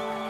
Bye.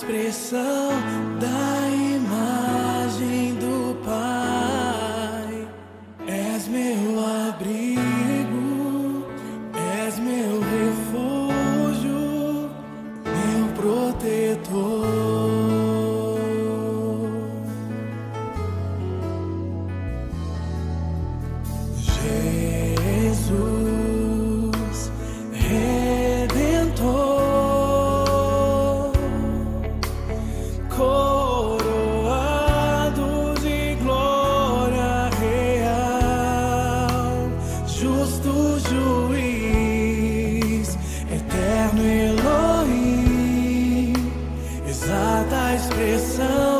expressão da pertencem